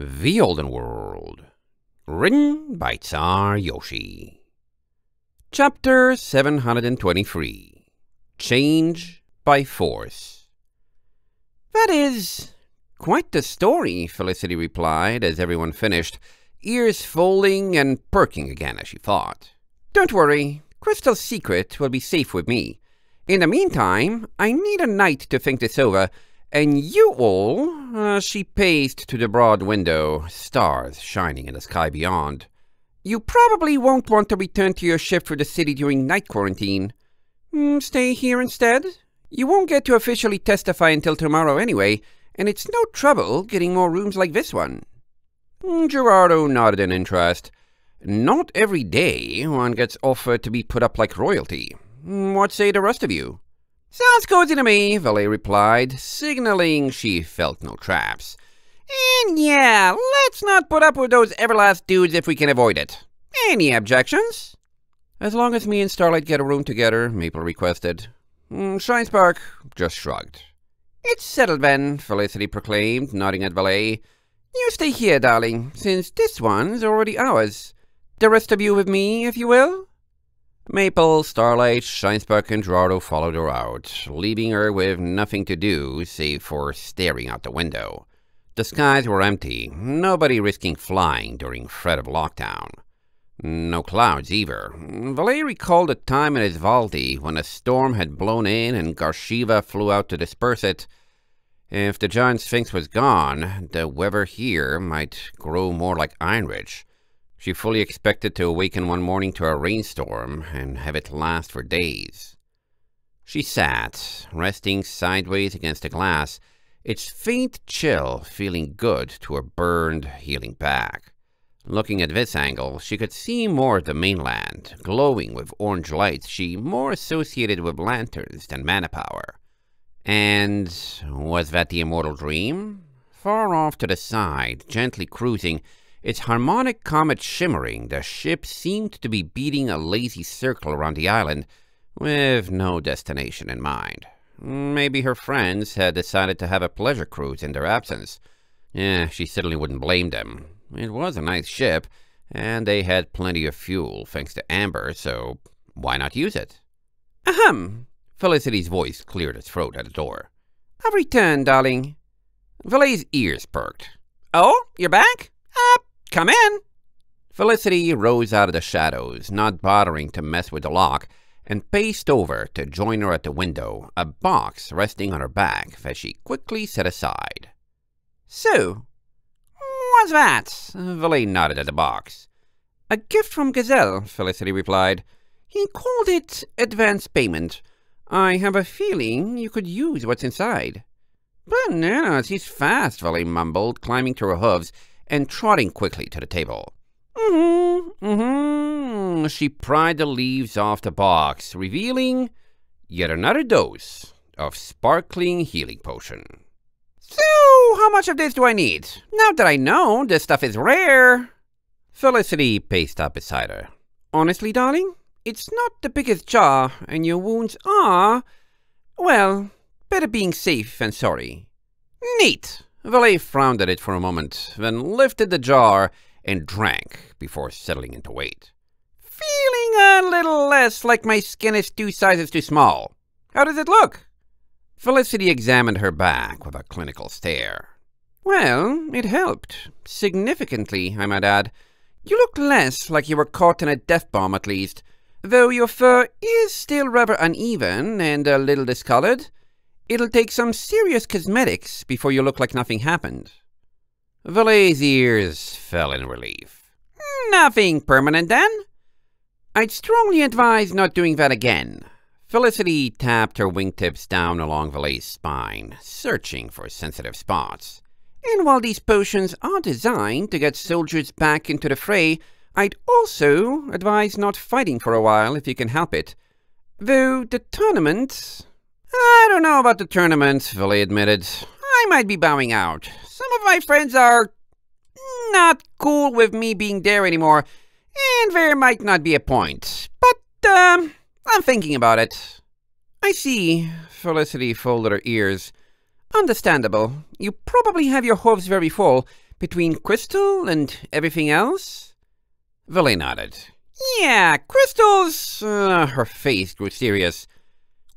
The Olden World. Written by Czar Yoshi. Chapter 723 Change by Force. That is quite the story, Felicity replied as everyone finished, ears folding and perking again as she thought. Don't worry, Crystal's secret will be safe with me. In the meantime, I need a night to think this over and you all, uh, she paced to the broad window, stars shining in the sky beyond. You probably won't want to return to your ship for the city during night quarantine. Mm, stay here instead. You won't get to officially testify until tomorrow anyway, and it's no trouble getting more rooms like this one. Mm, Gerardo nodded in interest. Not every day one gets offered to be put up like royalty. Mm, what say the rest of you? Sounds cozy to me, Valet replied, signaling she felt no traps. And yeah, let's not put up with those Everlast dudes if we can avoid it. Any objections? As long as me and Starlight get a room together, Maple requested. Mm, Shinespark just shrugged. It's settled then, Felicity proclaimed, nodding at Valet. You stay here, darling, since this one's already ours. The rest of you with me, if you will? Maple, Starlight, Shinespark, and Gerardo followed her out, leaving her with nothing to do save for staring out the window. The skies were empty, nobody risking flying during threat of lockdown. No clouds either. Valet recalled a time in his Valdi when a storm had blown in and Garshiva flew out to disperse it. If the giant sphinx was gone, the weather here might grow more like Ironridge. She fully expected to awaken one morning to a rainstorm and have it last for days. She sat, resting sideways against the glass, its faint chill feeling good to her burned, healing back. Looking at this angle, she could see more of the mainland, glowing with orange lights she more associated with lanterns than mana power. And was that the immortal dream? Far off to the side, gently cruising, its harmonic comet shimmering, the ship seemed to be beating a lazy circle around the island, with no destination in mind. Maybe her friends had decided to have a pleasure cruise in their absence. Yeah, she certainly wouldn't blame them. It was a nice ship, and they had plenty of fuel thanks to Amber, so why not use it? Ahem! Felicity's voice cleared her throat at the door. I've returned, darling. Valet's ears perked. Oh, you're back? Up, Come in! Felicity rose out of the shadows, not bothering to mess with the lock, and paced over to join her at the window, a box resting on her back that she quickly set aside. So, what's that? Valet nodded at the box. A gift from Gazelle, Felicity replied. He called it advance payment. I have a feeling you could use what's inside. Bananas, he's fast, Valet mumbled, climbing to her hooves and trotting quickly to the table. Mm-hmm, mm-hmm. She pried the leaves off the box, revealing yet another dose of sparkling healing potion. So, how much of this do I need? Now that I know this stuff is rare. Felicity paced up beside her. Honestly, darling, it's not the biggest jar, and your wounds are, well, better being safe than sorry. Neat. Valet frowned at it for a moment, then lifted the jar and drank before settling into wait. Feeling a little less like my skin is two sizes too small. How does it look? Felicity examined her back with a clinical stare. Well, it helped. Significantly, I might add. You look less like you were caught in a death bomb, at least, though your fur is still rather uneven and a little discolored. It'll take some serious cosmetics before you look like nothing happened. Valet's ears fell in relief. Nothing permanent, then? I'd strongly advise not doing that again. Felicity tapped her wingtips down along Valet's spine, searching for sensitive spots. And while these potions are designed to get soldiers back into the fray, I'd also advise not fighting for a while if you can help it. Though the tournament I don't know about the tournament, Valet admitted. I might be bowing out. Some of my friends are not cool with me being there anymore, and there might not be a point. But, um, I'm thinking about it. I see, Felicity folded her ears. Understandable. You probably have your hooves very full, between Crystal and everything else? Valet nodded. Yeah, Crystal's... Uh, her face grew serious.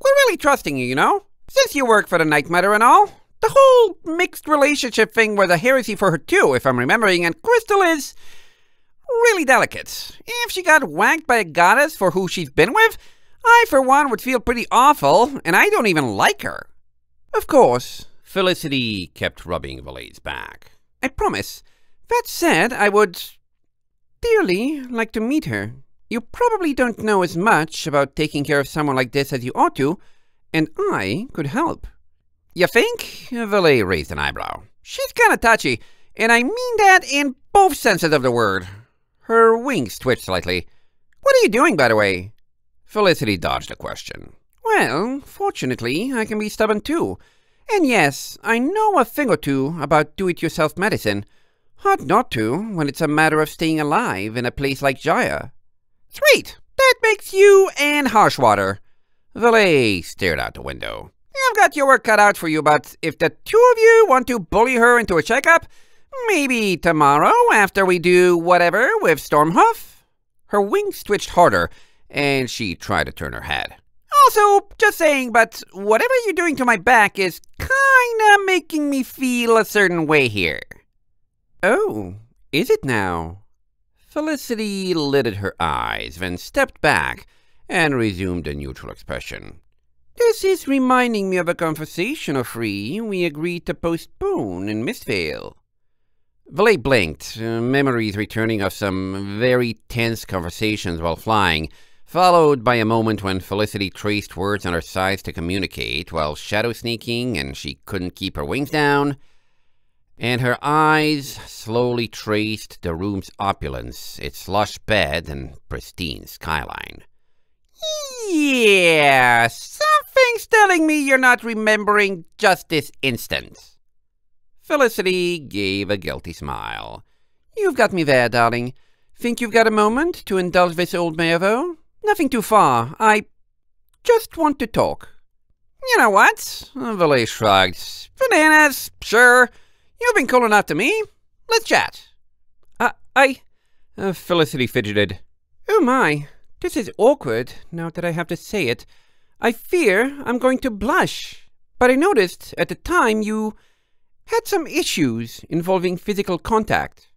We're really trusting you, you know? Since you work for the Night Mother and all. The whole mixed relationship thing was a heresy for her too, if I'm remembering, and Crystal is really delicate. If she got whacked by a goddess for who she's been with, I, for one, would feel pretty awful, and I don't even like her. Of course, Felicity kept rubbing Valet's back. I promise. That said, I would dearly like to meet her. You probably don't know as much about taking care of someone like this as you ought to, and I could help. You think? Valet raised an eyebrow. She's kinda touchy, and I mean that in both senses of the word. Her wings twitched slightly. What are you doing, by the way? Felicity dodged the question. Well, fortunately, I can be stubborn too. And yes, I know a thing or two about do-it-yourself medicine. Hard not to, when it's a matter of staying alive in a place like Jaya. Sweet! That makes you and Harshwater. Valet stared out the window. I've got your work cut out for you, but if the two of you want to bully her into a checkup, maybe tomorrow after we do whatever with Stormhoof? Her wings twitched harder, and she tried to turn her head. Also, just saying, but whatever you're doing to my back is kinda making me feel a certain way here. Oh, is it now? Felicity lidded her eyes, then stepped back and resumed a neutral expression. This is reminding me of a conversation of free we agreed to postpone in Mistvale. Valet blinked, memories returning of some very tense conversations while flying, followed by a moment when Felicity traced words on her sides to communicate while shadow sneaking and she couldn't keep her wings down. And her eyes slowly traced the room's opulence, its lush bed and pristine skyline. Yeah, something's telling me you're not remembering just this instant. Felicity gave a guilty smile. You've got me there, darling. Think you've got a moment to indulge this old Mervo? Nothing too far. I just want to talk. You know what? Valet shrugged. Bananas, sure. You've been cool enough to me. Let's chat. Uh, I... Uh, Felicity fidgeted. Oh my, this is awkward, now that I have to say it. I fear I'm going to blush. But I noticed at the time you had some issues involving physical contact.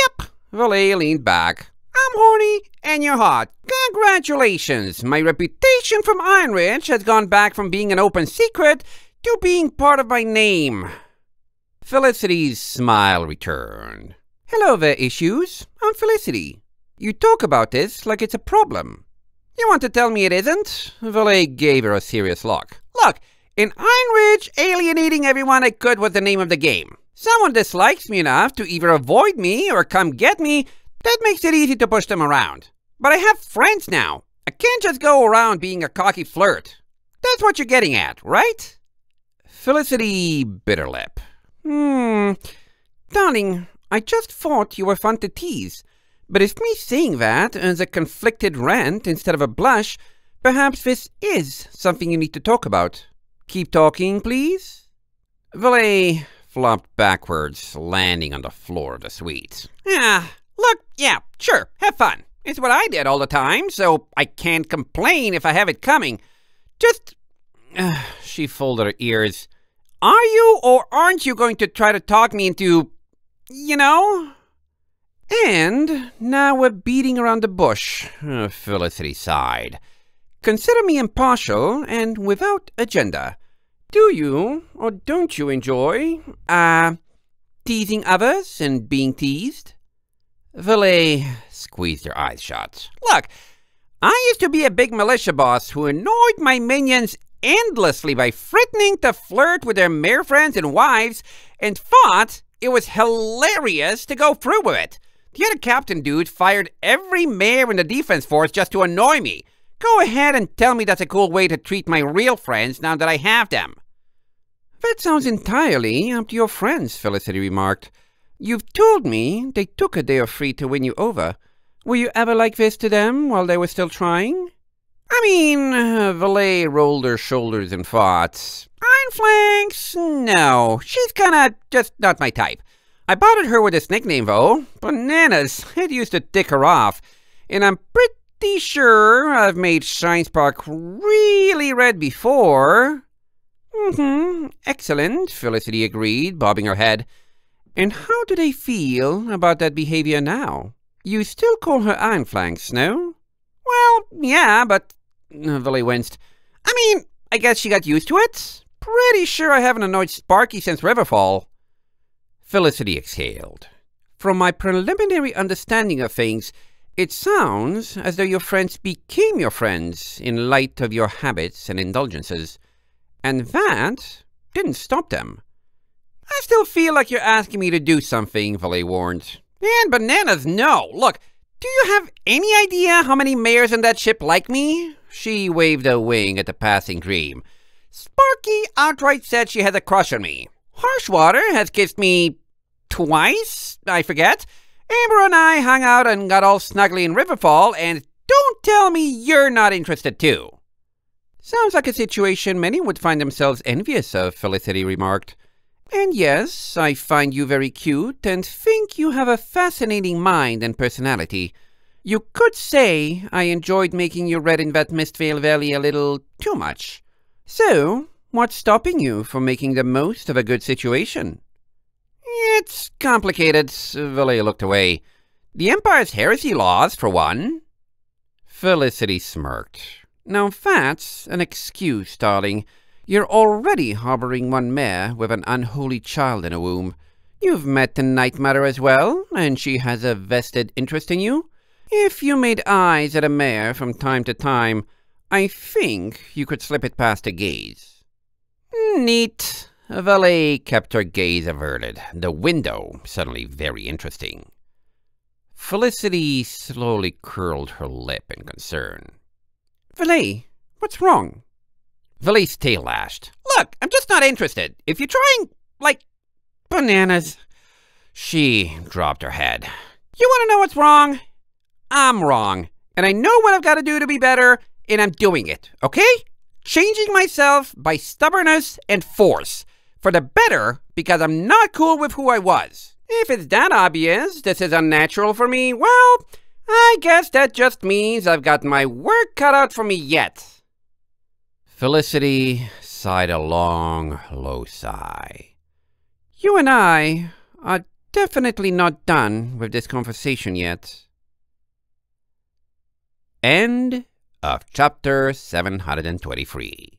Yep, Valet leaned back. I'm horny and you're hot. Congratulations! My reputation from Ironridge has gone back from being an open secret to being part of my name. Felicity's smile returned. Hello there, Issues. I'm Felicity. You talk about this like it's a problem. You want to tell me it isn't? Valet gave her a serious look. Look, in Ironridge, alienating everyone I could was the name of the game. Someone dislikes me enough to either avoid me or come get me, that makes it easy to push them around. But I have friends now. I can't just go around being a cocky flirt. That's what you're getting at, right? Felicity bit her lip. Hmm. Darling, I just thought you were fun to tease. But if me saying that earns a conflicted rant instead of a blush, perhaps this is something you need to talk about. Keep talking, please. Valet flopped backwards, landing on the floor of the suite. Ah, look, yeah, sure, have fun. It's what I did all the time, so I can't complain if I have it coming. Just. Uh, she folded her ears. Are you or aren't you going to try to talk me into. you know? And now we're beating around the bush, uh, Felicity sighed. Consider me impartial and without agenda. Do you or don't you enjoy, uh, teasing others and being teased? Valet squeezed her eyes shut. Look, I used to be a big militia boss who annoyed my minions endlessly by threatening to flirt with their mare friends and wives and thought it was hilarious to go through with it. The other captain dude fired every mare in the defense force just to annoy me. Go ahead and tell me that's a cool way to treat my real friends now that I have them. That sounds entirely up to your friends, Felicity remarked. You've told me they took a day or free to win you over. Were you ever like this to them while they were still trying? I mean, uh, Valet rolled her shoulders and thought, Flanks? No, she's kinda just not my type. I bothered her with this nickname, though. Bananas. It used to tick her off. And I'm pretty sure I've made Shinespark really red before. Mm-hmm. Excellent, Felicity agreed, bobbing her head. And how do they feel about that behavior now? You still call her Ironflanks, no? Well, yeah, but... Villy winced. I mean, I guess she got used to it. Pretty sure I haven't annoyed Sparky since Riverfall. Felicity exhaled. From my preliminary understanding of things, it sounds as though your friends became your friends in light of your habits and indulgences. And that didn't stop them. I still feel like you're asking me to do something, Valet warned. And bananas, no. Look, do you have any idea how many mayors in that ship like me? She waved a wing at the passing dream. Sparky outright said she had a crush on me. Harshwater has kissed me twice, I forget. Amber and I hung out and got all snuggly in Riverfall, and don't tell me you're not interested too. Sounds like a situation many would find themselves envious of, Felicity remarked. And yes, I find you very cute and think you have a fascinating mind and personality. You could say I enjoyed making you red in that Mistvale Valley a little too much. So, what's stopping you from making the most of a good situation? It's complicated. Valet looked away. The Empire's heresy laws, for one. Felicity smirked. Now that's an excuse, darling. You're already harboring one mare with an unholy child in a womb. You've met the Night Mother as well, and she has a vested interest in you. If you made eyes at a mare from time to time, I think you could slip it past a gaze. Neat. Valet kept her gaze averted, the window suddenly very interesting. Felicity slowly curled her lip in concern. Valet, what's wrong? Valet's tail lashed. Look, I'm just not interested. If you're trying, like, bananas. She dropped her head. You want to know what's wrong? I'm wrong, and I know what I've got to do to be better, and I'm doing it, okay? Changing myself by stubbornness and force. For the better, because I'm not cool with who I was. If it's that obvious this is unnatural for me, well, I guess that just means I've got my work cut out for me yet. Felicity sighed a long, low sigh. You and I are definitely not done with this conversation yet. End of chapter 723.